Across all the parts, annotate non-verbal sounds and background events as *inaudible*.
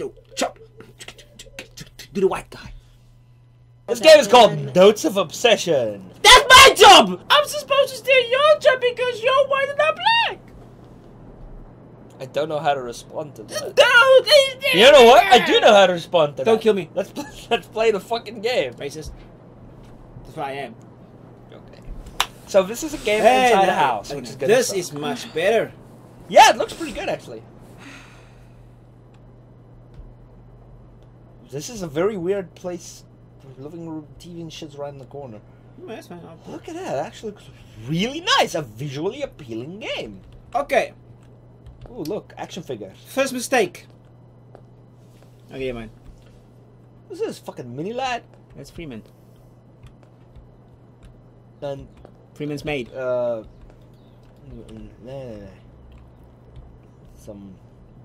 the chop, to the white guy. This game is called Notes of Obsession. That's my job. I'm supposed to steal your job because you're white and I'm black. I don't know how to respond to that. No, You know what? I do know how to respond to Don't that. kill me. Let's play, *laughs* let's play the fucking game. Racist. That's what I am. Okay. So this is a game Hey, inside a now- house, which is oh, gonna This is much better. Yeah, it looks pretty good actually. This is a very weird place. Living room, TV and shit's right in the corner. Mm, That's Look at that. It actually looks really nice. A visually appealing game. Okay, Oh, look, action figure. first mistake. Okay, mine. What's this? Fucking mini lad? That's Freeman. And, Freeman's maid. uh. mm, Nah, nah, nah. Some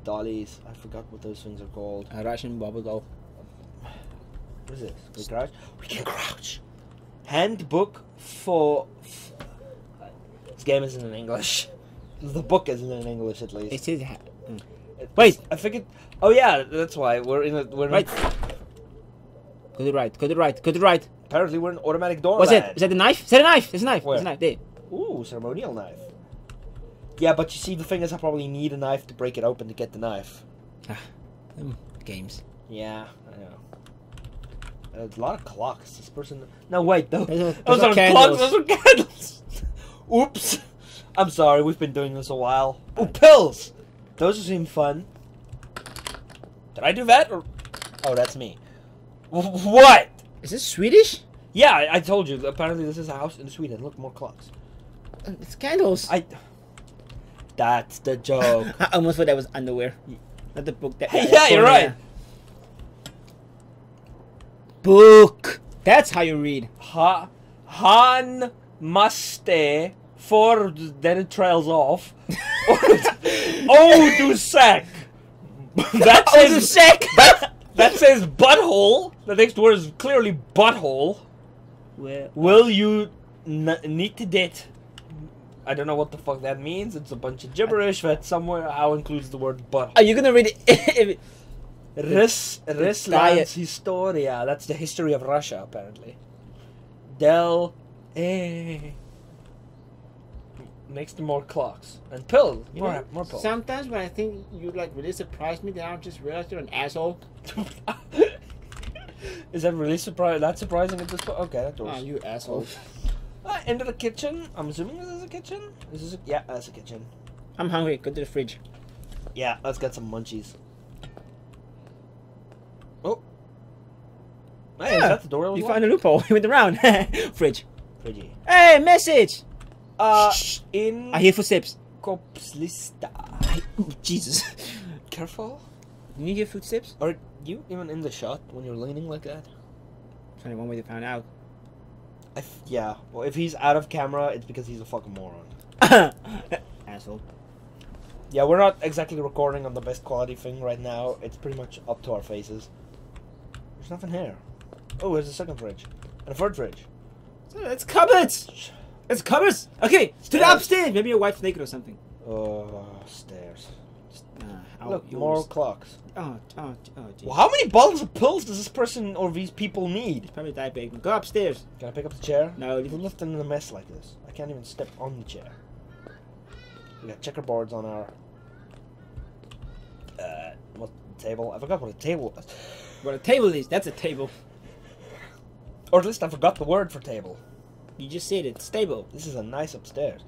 dollies. I forgot what those things are called. A Russian bubble doll. What is this? Can we crouch? We can crouch! Handbook for. This game isn't in English. The book isn't in English, at least. It is. ha- mm. It- Wait. I figured. Oh yeah, that's why we're in a. We're in, Right. Go to the right. Go to the right. Go to the right. Apparently, we're in automatic door. What's that? Is that the knife? Is that a knife? There's a knife. Where? There's a knife. There. Ooh, ceremonial knife. Yeah, but you see, the thing is, I probably need a knife to break it open to get the knife. Mm, games. Yeah, I know. A lot of clocks. This person. No, wait, though. Those are- Those those are candles. clocks. Those are candles. *laughs* Oops. I'm sorry. We've been doing this a while. Oh, pills. Those seem fun. Did I do that? Or... Oh, that's me. Wh- What? Is this Swedish? Yeah, I, I told you. Apparently, this is a house in Sweden. Look, more clocks. Uh, It's candles. I. That's the joke. *laughs* I almost thought that was underwear. Not the book. That, Hey, *laughs* yeah, you're right. there. Book. That's how you read. Ha, Han Maste for then it trails off. *laughs* oh, du sack. That Oh, *laughs* says sack. that, that says butthole. The next word is clearly butthole. Well, Will you need to det? I don't know what the fuck that means. It's a bunch of gibberish that somewhere how includes the word butthole. are you gonna read it? *laughs* Rus. Rusland's Historia. That's the history of Russia, apparently. Del. Eh. Next to more clocks. And pills. You More, know, more pills. Sometimes when I think you like really surprise me, then I'll just realize you're an asshole. *laughs* Is that really surprising? That surprising at this point? Okay, that doors. Ah, you asshole. Uh, into the kitchen. I'm assuming this is a kitchen. This is a, yeah, that's a kitchen. I'm hungry. Go to the fridge. Yeah, let's get some munchies. Oh. Hey, is Yeah, the door? You found a loophole. *laughs* You went around. *laughs* fridge. Pretty. Hey, message. Uh, Shh. in I hear footsteps. Kopslista. I, oh, Jesus. *laughs* Careful. Did you hear footsteps? Are you even in the shot when you're leaning like that? There's only one way to find out. Yeah. Well, if he's out of camera, it's because he's a fucking moron. *coughs* Asshole. Yeah, we're not exactly recording on the best quality thing right now. It's pretty much up to our faces. There's nothing here. Oh, there's a second fridge. And a third fridge. It's cupboards. It's cupboards. Okay, to the Stairs. upstairs. Maybe your wife's naked or something. Oh, stairs. Uh, Look, yours. more clocks. Oh, oh, oh, geez. Well, how many bottles of pills does this person or these people need? Probably diabetic. Go upstairs. Can I pick up the chair? No, We're lifting in a mess like this. I can't even step on the chair. We got checkerboards on our uh, what table? I forgot what a table was. What a table is. That's a table. Or at least I forgot the word for table. You just said it. Stable. This is a nice upstairs.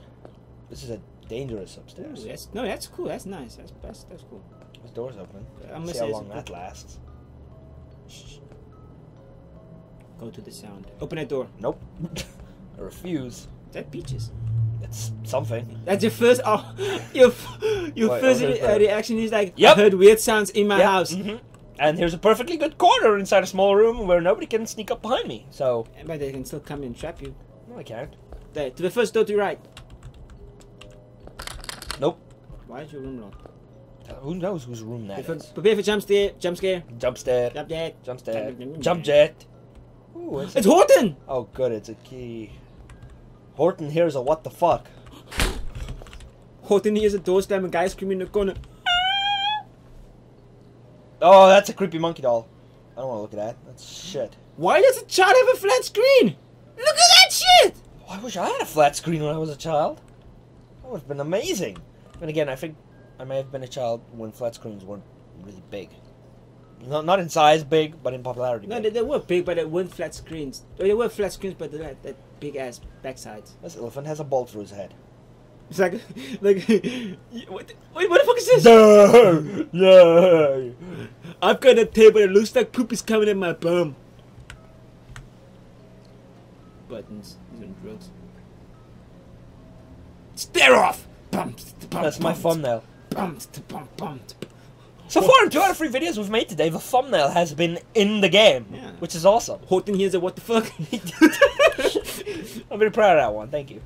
This is a dangerous upstairs. Ooh, that's, no, that's cool. That's nice. That's that's, that's cool. This door's open. I'm gonna See how long that lasts. Shh. Go to the sound. Open that door. Nope. *laughs* I refuse. Is that peaches? It's something. That's your first. Oh, *laughs* your your Wait, first there's uh, reaction is like, Yep. I heard weird sounds in my Yep, house. mhm. And here's a perfectly good corner inside a small room where nobody can sneak up behind me. So But they can still come and trap you. no, I can't. There, to the first door to your right. Nope. Why is your room locked? Uh, Who knows whose room that Prepare is? for, prepare for jump scare. Jump scare. Jump jet. Jump dead. Jump jet. Jump- jet. Ooh, it's It's Horton. oh, good. It's a key. Horton here's a what the fuck. Horton hears a door slam and guy screaming in the corner. Oh, that's a creepy monkey doll. I don't want to look at that. That's shit. Why does a child have a flat screen? Look at that shit! Oh, I wish I had a flat screen when I was a child. That would have been amazing. But again, I think I may have been a child when flat screens weren't really big. Not not in size big, but in popularity. No, they, they were big, but they weren't flat screens. They were flat screens, but they had that big ass backsides. This elephant has a ball through his head. It's *laughs* like, like, what the, wait, what the fuck is this? *laughs* yeah. I've got a table that looks like poop is coming in my bum. Buttons. These are drugs. Stare off! Bum, bum, That's my thumbnail. Bum, bum, bum. So far in two out of three videos we've made today, the thumbnail has been in the game, Yeah. which is awesome. Horton here's a what the fuck? *laughs* I'm very proud of that one. Thank you.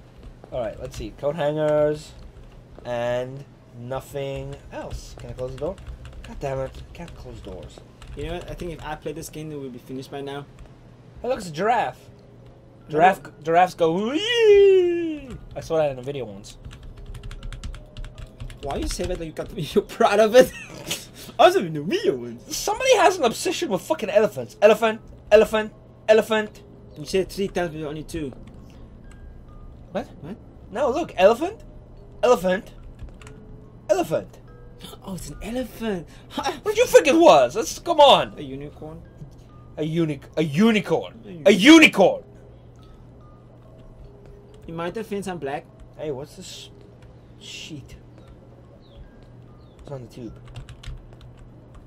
All right, let's see. Coat hangers and nothing else. Can I close the door? God damn it! Can't close doors. you know what? I think if I play this game, it will be finished by now. Oh, look, it's a giraffe. Giraffe, giraffes go. Wee! I saw that in a video once. Why you say that like you got you're *laughs* proud of it? *laughs* I was in the real ones. Somebody has an obsession with fucking elephants. Elephant, elephant, elephant. You said three times, but only two. What? What? No, look, elephant, elephant, elephant. *gasps* Oh, it's an elephant. *laughs* What did you think it was? Let's come on. a unicorn. A unic, a unicorn, a unicorn. You mind if I'm black? Hey, what's this sheet? It's on the tube.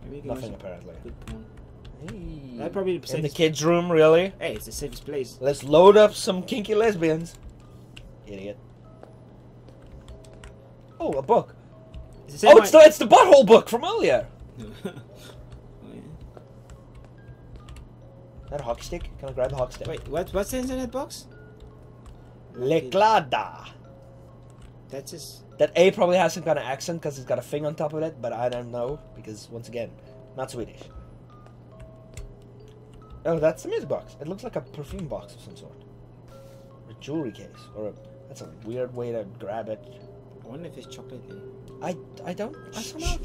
Maybe you can Nothing apparently. Hey. That probably In the kids' room, really? Hey, it's the safest place. Let's load up some kinky lesbians. Idiot. Oh, a book. Oh, it's the same Oh, it's the, it's the butthole book from earlier. one- Oh, yeah. That a hockey stick? Can I grab the hockey stick? Wait, what? What's in that box? Leclada. That's just. That A probably has some kind of accent because it's got a thing on top of it, but I don't know because once again, not Swedish. Oh, that's the music box. It looks like a perfume box of some sort. A jewelry case, or a, that's a weird way to grab it. I wonder if it's chocolate in. I I don't. I somehow.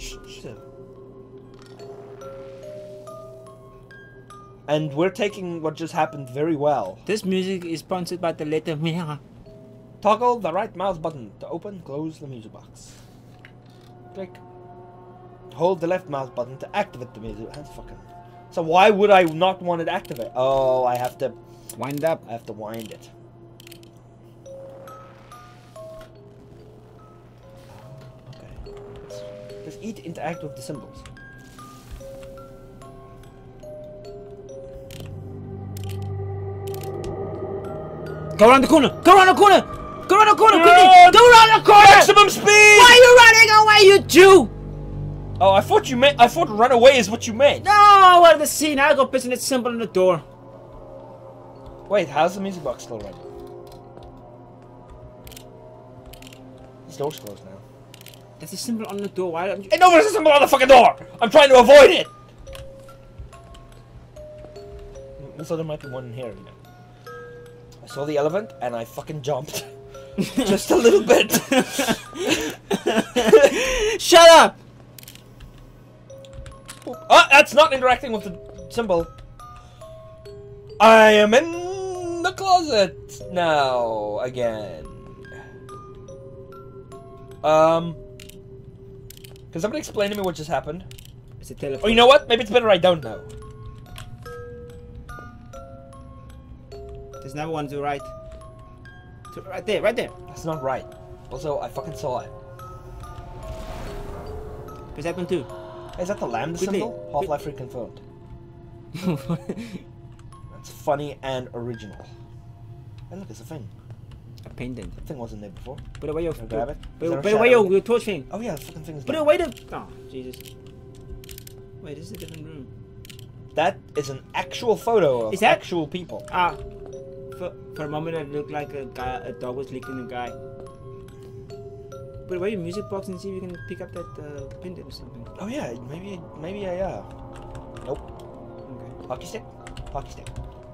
And we're taking what just happened very well. This music is sponsored by the letter Mia. Toggle the right mouse button to open, close the music box. Click. Hold the left mouse button to activate the music. That's fucking. So why would I not want it activate? Oh, I have to. Wind up. I have to wind it. Does E to interact with the symbols? Go around the corner. Go around the corner. Go around the corner. No! Quickly. Go around the corner. Maximum speed! Why are you running away, you Jew? Oh, I thought you meant. I thought run away is what you meant. No, what the scene? I go pissing that symbol in the door. Wait, how's the music box still running? This door's closed now. That's a symbol on the door. Why don't you? Hey, no, there's a symbol on the fucking door! I'm trying to avoid it! So there might be one in here, you know. I saw the elephant and I fucking jumped. *laughs* Just a little bit. *laughs* Shut up! oh, that's not interacting with the symbol. I am in the closet now again. Um. Can somebody explain to me what just happened? It's a telephone. Oh, you know what? Maybe it's better I don't know. There's another one to the right. To, right there, right there. That's not right. Also, I fucking saw it. Press that one too. Is that the lambda Quickly, symbol? Half-Life reconfirmed. *laughs* That's funny and original. Hey, look, it's a thing. A pendant. That thing wasn't there before. Put away your. Grab it? Put, put away your, your torch thing. Oh yeah, the fucking thing is Put away the. Oh, Jesus. Wait, this is a different room. That is an actual photo of Is that- actual people. Ah. For, for a moment, it looked like a guy, a dog was licking a guy. Put away your music box and see if you can pick up that uh, pendant or something. Oh yeah, maybe, maybe I, uh... Nope. Okay. Hockey stick? Hockey stick.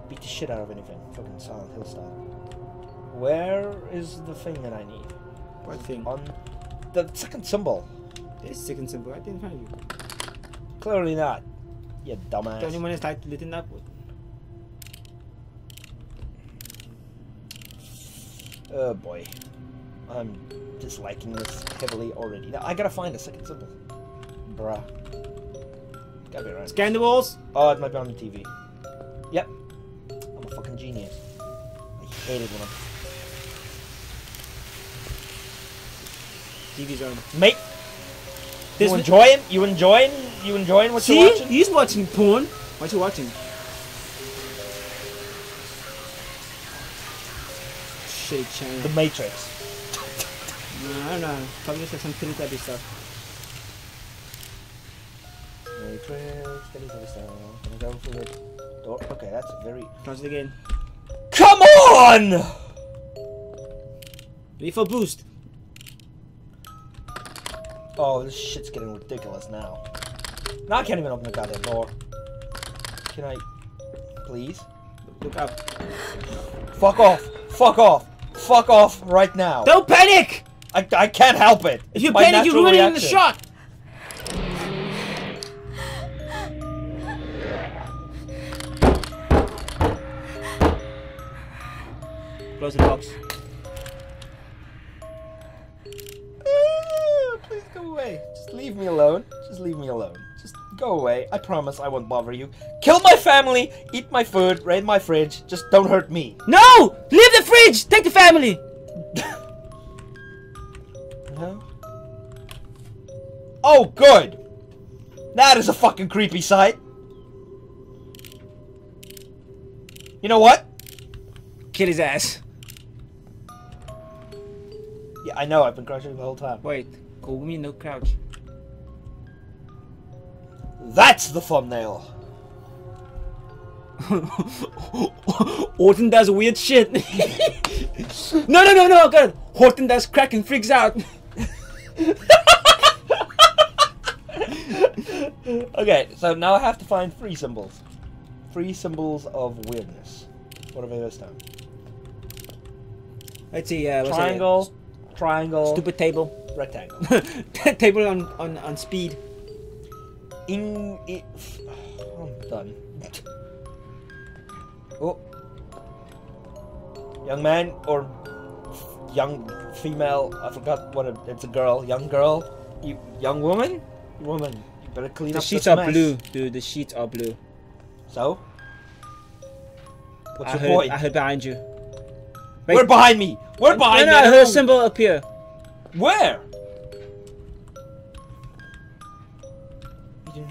Beat the shit out of anything. Fucking Silent Hill style. Where is the thing that I need? What thing? On the second symbol. There's second symbol right in front of you. Clearly not. You dumbass. The one is like lit up. Oh boy. I'm disliking this heavily already. Now I gotta find a second symbol. Bruh. Gotta be right. Scan the walls. Oh, it might be on the TV. Yep. I'm a fucking genius. I hate it when I'm... TV's on. Mate, This you enjoying? You enjoying? You enjoying what you're See, watching? he's watching porn. What you watching? Shit channel. The Matrix. No, I don't know. Probably just like some pretty type stuff. Matrix, Teletubby. Gonna go for the door. Okay, that's very... Close it again. Come on! Lethal boost. Oh, this shit's getting ridiculous now. Now I can't even open the goddamn door. Can I... Please? Look up. Fuck off! Fuck off! Fuck off right now! Don't panic! I, I can't help it! If you My panic, you're ruining the shot. Close the box. Just leave me alone. Just leave me alone. Just go away. I promise I won't bother you. Kill my family, eat my food, raid my fridge. Just don't hurt me. No! Leave the fridge! Take the family! No? Oh, good! That is a fucking creepy sight. You know what? Kill his ass. Yeah, I know. I've been crouching the whole time. Wait, me, no crouch. That's the thumbnail. *laughs* Horton does weird shit. *laughs* no, no, no, no, God. Horton does crack and freaks out. *laughs* Okay, so now I have to find three symbols. Three symbols of weirdness. What have I this time? Let's see, uh. Triangle, triangle, Stupid table. rectangle. table on, on, on speed. In, i *sighs* I'm done. Oh, young man or young female? I forgot what it, it's a girl. Young girl. You young woman. Woman. You better clean The up sheets this are mess. blue, dude. The sheets are blue. So. What's I your heard, point? I heard behind you. We're behind me. We're behind no, me. I heard a symbol appear. Where?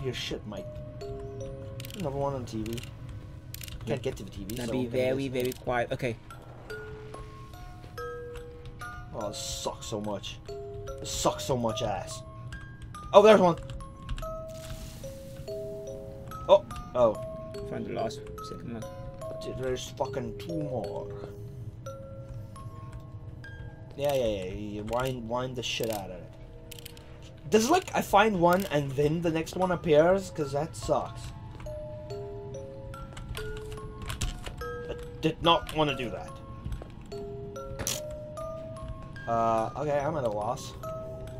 You shit, Mike. Number one on TV. Can't get to the TV. Now so be very, very quiet. Okay. Oh, this sucks so much. This sucks so much ass. Oh, there's one. Oh, oh. Find the last second one. There's fucking two more. Yeah, yeah, yeah. You wind, wind the shit out of it. Does like I find one and then the next one appears? Cause that sucks. I did not want to do that. Uh, okay, I'm at a loss.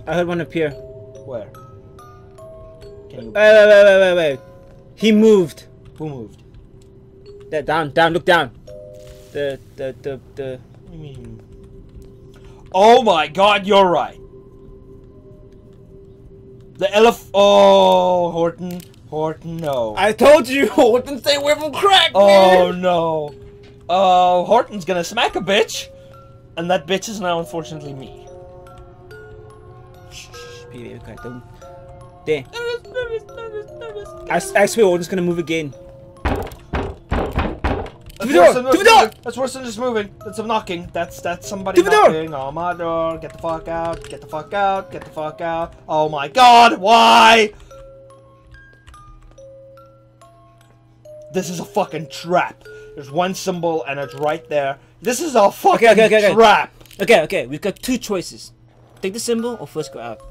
I heard one appear. Where? Can you? Wait, wait, wait, wait, wait, wait. He moved. Who moved? There, down, down, look down. The, the, the, the. What do you mean? Oh my god, you're right. The elef. Oh, Horton. Horton, no. I told you, *laughs* Horton, stay away from crack, Oh man. no. Oh, Horton's gonna smack a bitch. And that bitch is now unfortunately me. Shh, shh, be very quiet. Don't. There. I, I swear, Horton's gonna move again. That's the door, worse than just the door! moving. That's worse than just moving. That's a knocking. That's that's somebody door! knocking on my door. Get the fuck out. Get the fuck out. Get the fuck out. Oh my god, why? This is a fucking trap. There's one symbol and it's right there. This is a fucking okay, okay, okay. trap. Okay, okay, we've got two choices. Take the symbol or first go out.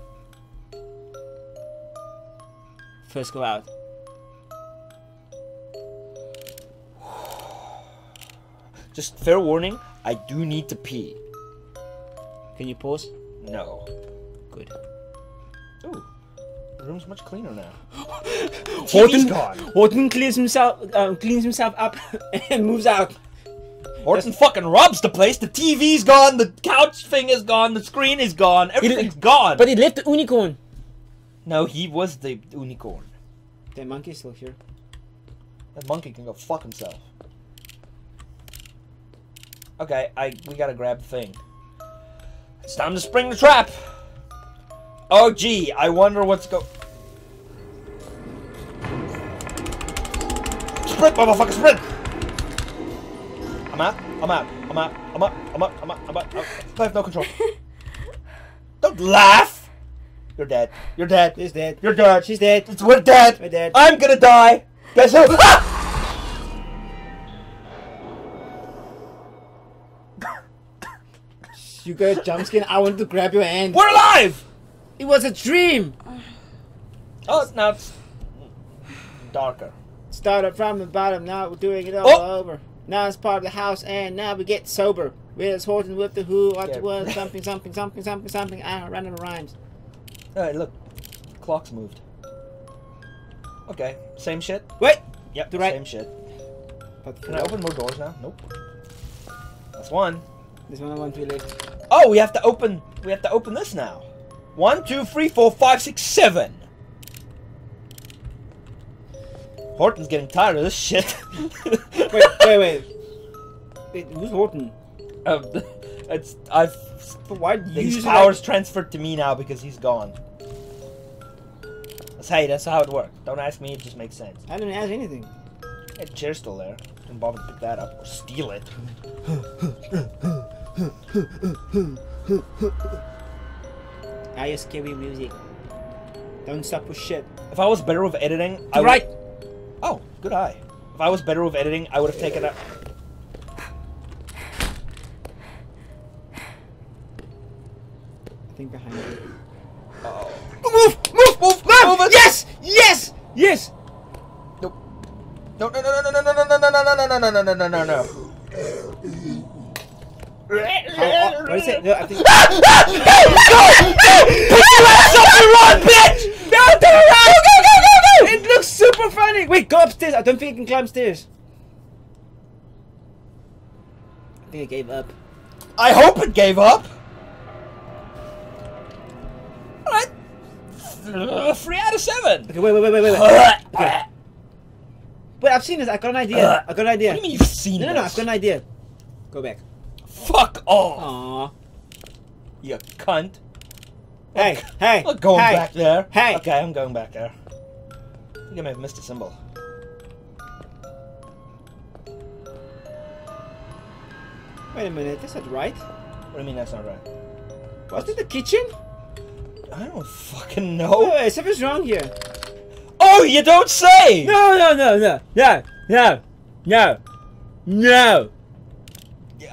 First go out. Just fair warning, I do need to pee. Can you pause? No. Good. Ooh. The room's much cleaner now. *gasps* Horton, gone. Horton cleans himself, um, cleans himself up *laughs* and moves out. Horton fucking robs the place. The TV's gone. The couch thing is gone. The screen is gone. Everything's gone. But he left the unicorn. no, he was the unicorn. The monkey's still here. That monkey can go fuck himself. Okay, I we gotta grab the thing. It's time to spring the trap. Oh gee, I wonder what's go. Sprint, motherfucker, sprint! I'm out. I'm out. I'm out. I'm out. I'm out. I'm out. I'm out. I have no control. *laughs* Don't laugh. You're dead. You're dead. He's dead. You're dead. She's dead. It's, we're dead. We're dead. I'm gonna die. Guess who? Ah! *laughs* You got a jump skin. I wanted to grab your hand. We're alive. It was a dream. Oh, it's now it's darker. Started from the bottom. Now we're doing it all Oh. over. Now it's part of the house, and now we get sober. Where's Horton with the who, what Yeah. was, *laughs* something, something, something, something, something. I don't out rhymes. Hey, look, clock's moved. Okay, same shit. Wait. Yep, To right. same shit. But Can I open more doors now? Nope. That's one. This one I want to left. Oh, we have to open. We have to open this now. One, two, three, four, five, six, seven. Horton's getting tired of this shit. *laughs* Wait, wait, wait. Wait, who's Horton? Um, *laughs* it's I've But why his powers It transferred to me now because he's gone. That's hey, that's how it works. Don't ask me; it just makes sense. I didn't ask anything. Hey, chair's still there. Didn't bother to pick that up or steal it. *laughs* I just scary music. Don't stop with shit. If I was better with editing, I would- right. Oh, good eye. If I was better with editing, I would have taken out. I think behind you. Oh. Move! Move! Move! Move! Move! Yes! Yes! Yes! No! No! No! No! No! No! No! No! No! No! No! No! No! No! No! No! No! No! How, what is it? No, I think. Run, bitch! No, turn around! Go, go, go, go, go! It looks super funny! Wait, go upstairs. I don't think I can climb stairs. I think I gave up. I hope it gave up. Alright. Three out of seven. Okay, wait, wait, wait, wait, wait. wait. Okay. Wait, I've seen this. I got an idea. I got an idea. What do you mean you've seen No, no, no. I've got an idea. Go back. Fuck off, Aww. you cunt. Hey, hey. I'm going hey. back there. Hey. Okay, I'm going back there. I think I may have missed a symbol. Wait a minute. Is right. What do you mean that's not right? Was it the kitchen? I don't fucking know. wait, something's wrong here. Oh, you don't say! No, no, no, no, no, no, no, no.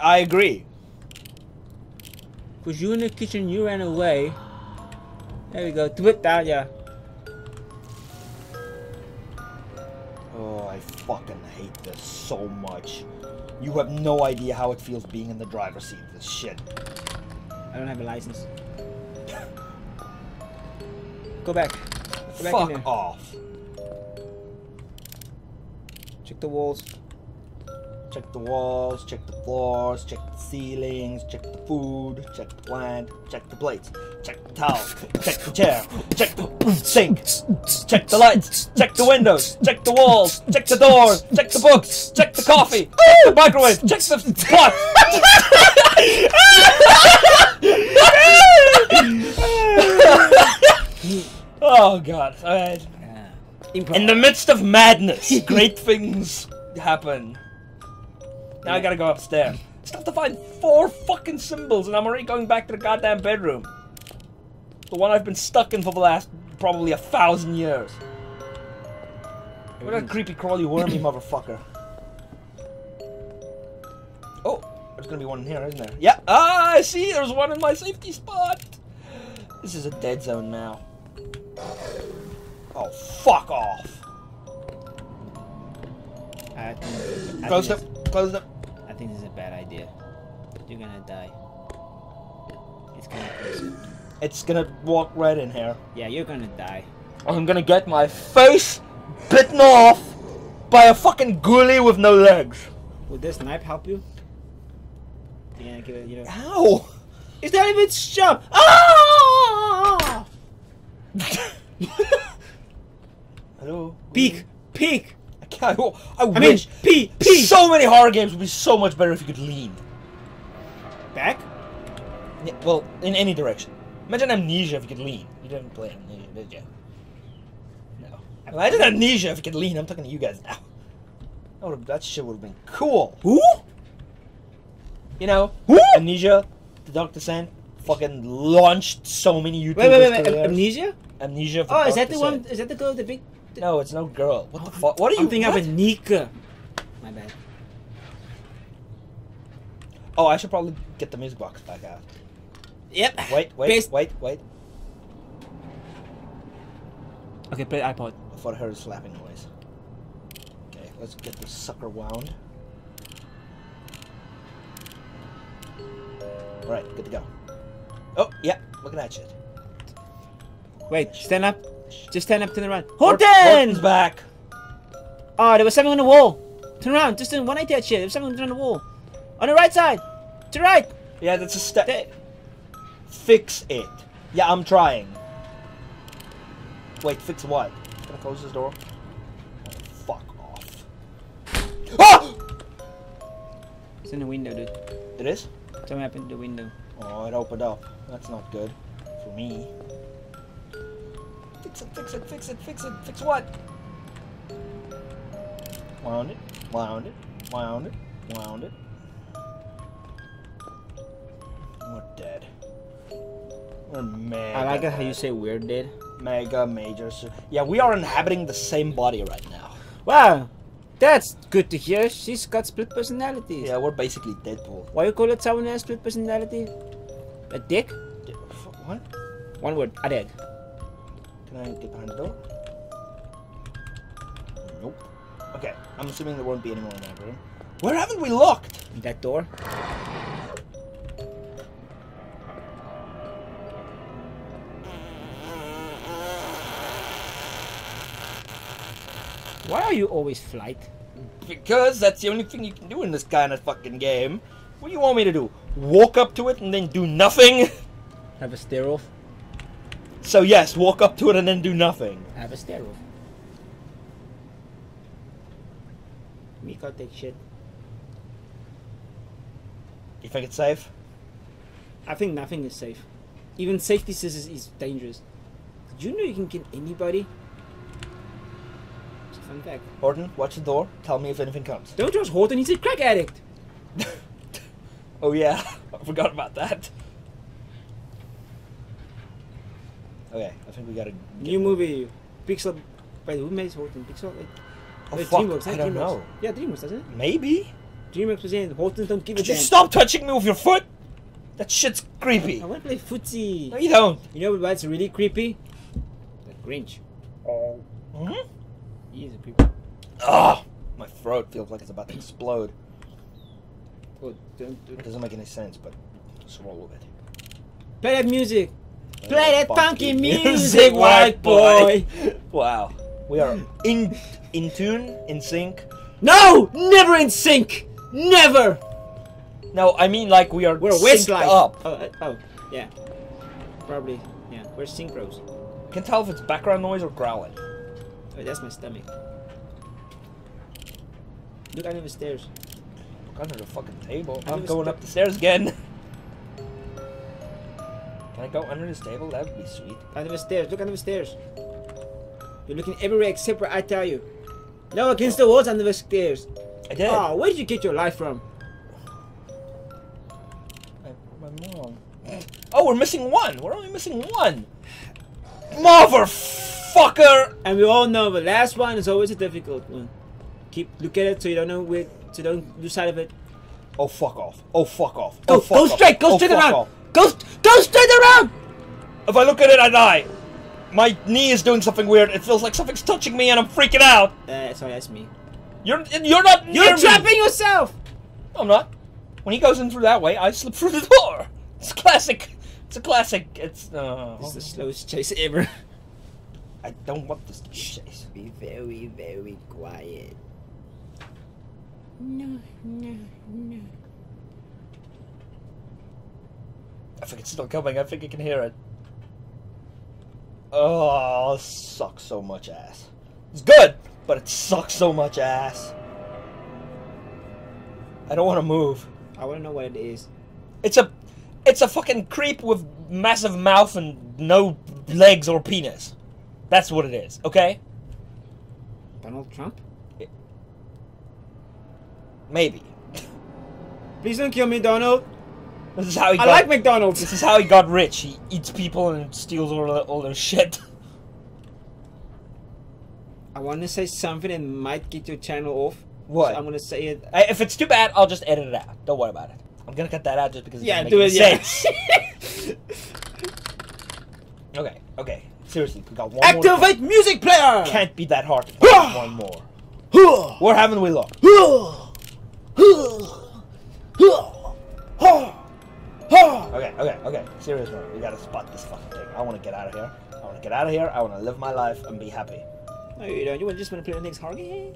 I agree. Cause you in the kitchen, you ran away. There we go. Twit down, yeah. Oh, I fucking hate this so much. You have no idea how it feels being in the driver's seat of this shit. I don't have a license. Go back. Go back in Fuck off. Check the walls. Check the walls, check the floors, check the ceilings, check the food, check the plant, check the plates, check the towels, check the chair, check the sink, check the lights, check the windows, check the walls, check the doors, check the books, check the coffee, check the microwave, check the pot. oh god. Alright. In the midst of madness, great things happen. Now I gotta go upstairs. Still have to find four fucking symbols, and I'm already going back to the goddamn bedroom. The one I've been stuck in for the last probably a thousand years. What a creepy crawly wormy *coughs* motherfucker. Oh, there's gonna be one in here, isn't there? Yeah. Ah, I see. There's one in my safety spot. This is a dead zone now. Oh, fuck off. Close it. Close it. Bad idea. You're gonna die. It's gonna close it. It's gonna walk right in here. Yeah, you're gonna die. I'm gonna get my face bitten off by a fucking ghoulie with no legs. Will this knife help you? Yeah, give it. You know. Ow! It's not even sharp. Ah! *laughs* Hello? Peek, peek. *laughs* I. I, I, mean, wish. peek, peek. So many horror games would be so much better if you could lean. Back. Yeah, well, in any direction. Imagine Amnesia if you could lean. You didn't play Amnesia, did you? No. Imagine Amnesia if you could lean. I'm talking to you guys now. That, that shit would have been cool. Who? You know, Who? Amnesia, the Dark Descent, fucking launched so many YouTubers. Wait, wait, wait, wait. Am- Amnesia? Amnesia. For Oh, Dark is that the one? Is that the girl with the big? No, it's no girl. What the fuck? What are you? I'm thinking what? of a Nika. My bad. Oh, I should probably get the music box back out. Yep. Wait, wait, Based- wait, wait. Okay, play iPod. I thought I heard a slapping noise. Okay, let's get this sucker wound. Alright, good to go. Oh, yeah, look at that shit. Wait, stand up. Just turn up, turn around. Hort- Horton! Horton's back! Oh, there was something on the wall. Turn around. Just didn't 180 that shit. There was something on the wall. On the right side. To the right. Yeah, that's a step. Fix it. Yeah, I'm trying. Wait, fix what? Can I close this door? Oh, fuck off. Ah! It's in the window, dude. It is? Something happened to the window. Oh, it opened up. That's not good. For me. Fix it, fix it, fix it, fix it. Fix what? Wound it, wound it, wound it, wound it. We're dead. We're mega. I like it how you dead. say weird, dude. Mega major. su- Yeah, we are inhabiting the same body right now. Wow. That's good to hear. She's got split personalities. Yeah, we're basically Deadpool. Why you call it someone has split personality? A dick? Di- What? One word. A dick. Can I get behind the door? Nope. Okay, I'm assuming there won't be anyone in that room. Where haven't we looked? That door. Why are you always flight? Because that's the only thing you can do in this kind of fucking game. What do you want me to do? Walk up to it and then do nothing? *laughs* Have a stare off. So yes, walk up to it and then do nothing. Have a stare off. Me can't take shit. You think it's safe? I think nothing is safe. Even safety scissors is dangerous. Did you know you can kill anybody? It's a fun fact. Horton, watch the door. Tell me if anything comes. Don't trust Horton, he's a crack addict. *laughs* oh yeah, *laughs* I forgot about that. Okay, I think we gotta. get New movie. Pixel. Wait, who made Horton? Pixel? Oh wait, fuck, DreamWorks, I don't DreamWorks. know. Yeah, DreamWorks, doesn't it? Maybe. DreamWorks presented Horton don't give a Could you damn. stop touching me with your foot? That shit's creepy. I want to play footsie. No, you don't. You know what's really creepy? The Grinch. hmm He is a creepy. Ah, my throat feels like it's about to explode. Oh, don't, It don't. doesn't make any sense, but swallow it. Play that music. Play that funky music, white boy. *laughs* wow, we are in in tune, in sync. No! Never in sync! Never! No, I mean like we are We're synced Westlife. up. Oh, uh, oh, yeah. Probably, yeah. We're synchros. I can tell if it's background noise or growling. Oh, that's my stomach. Look under the stairs. Look under the fucking table. I'm going up the stairs again. *laughs* Can I go under this table? That would be sweet. Under the stairs. Look under the stairs. You're looking everywhere except where I tell you. No, against the walls under the stairs. I did. Oh, where did you get your life from? I, I'm wrong. Oh, we're missing one. We're only missing one. Motherfucker! And we all know the last one is always a difficult one. Keep look at it so you don't know where, so don't lose sight of it. Oh fuck off! Oh fuck off! Oh, go, oh, fuck go off. straight, go Oh, straight around. off. Go, go straight around. If I look at it, I die. My knee is doing something weird. It feels like something's touching me, and I'm freaking out. Uh, sorry, that's me. You're you're not. You're near me. trapping yourself. I'm not. When he goes in through that way, I slip through the door. It's classic. It's a classic. It's. Uh, This is the slowest chase ever. I don't want this to chase. Be very, very quiet. No, no, no. I think it's still coming. I think I can hear it. Oh, sucks so much ass. It's good, but it sucks so much ass. I don't want to move. I want to know what it is. It's a, it's a fucking creep with massive mouth and no legs or penis. That's what it is. Okay, Donald Trump? maybe. Please don't kill me, Donald. This is how he I got. like McDonald's. this is how he got rich. He eats people and steals all, all their shit. I want to say something that might get your channel off. What? So I'm gonna say it. I, if it's too bad, I'll just edit it out. Don't worry about it. I'm gonna cut that out just because it Yeah, do it. Yeah. Okay, okay. Seriously, we got one more. Activate music player. Can't be that hard one more. Where haven't we looked? Serious one. We gotta spot this fucking thing. I wanna get out of here. I wanna get out of here. I wanna live my life and be happy. No, you don't. You just want to play the next horror game.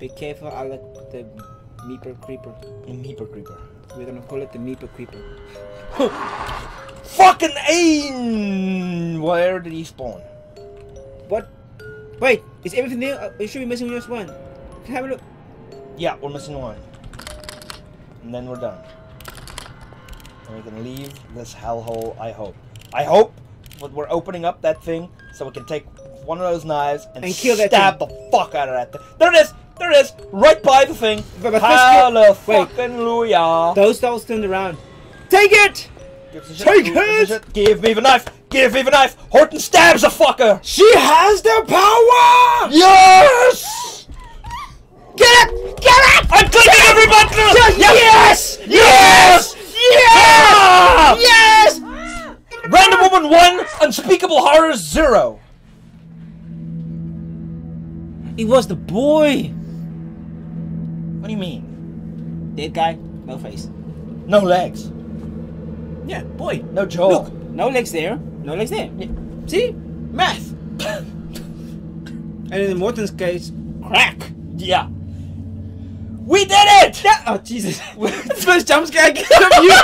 Be careful, I like the Meeper Creeper. Meeper creeper. We're gonna call it the Meeper Creeper. Fucking aim! Where did he spawn? What? Wait, is everything there? Uh, You should be missing just one. Can I have a look? Yeah, we're missing one. And then we're done. And we can leave this hellhole, I hope. I hope but we're opening up that thing so we can take one of those knives and, And kill stab the fuck out of that thing. There it is! There it is! Right by the thing! But- but first kill- wait. Hallelujah! Those dolls turned around. Take it! The Take it! Give me the knife! Give me the knife! Horton stabs a fucker! She has the power! Yes! Get it! Get it! I'm clicking every button! Yes! Yes! Yes! Ah! Yes! Random Woman 1, Unspeakable Horrors 0. It was the boy. What do you mean? Dead guy, no face. No legs. Yeah, boy. No jaw. Look, no legs there, no legs there. Yeah. See? Math. *laughs* and in Morton's case, crack. Yeah. We did it! Yeah. Oh Jesus! *laughs* first jump scare I get from you.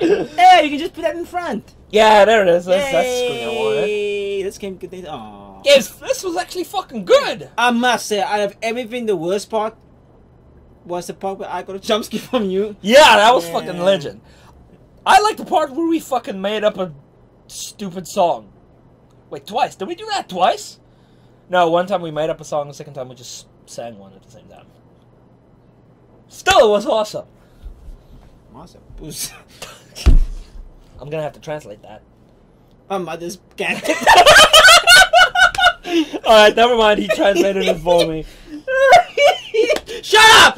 *laughs* hey, you can just put that in front. Yeah, there it is. That's, that's screen. Yay! This game good. Aww. Yes, this was actually fucking good. I must say, out of everything, the worst part was the part where I got a jump scare from you. Yeah, that was fucking legend. I like the part where we fucking made up a stupid song. Wait, twice? Did we do that twice? No, one time we made up a song, the second time we just sang one at the same time. Still, it was awesome. Awesome. Boost. *laughs* I'm gonna have to translate that. My mother's cat. *laughs* Alright, never mind, he translated it for me. *laughs* Shut up!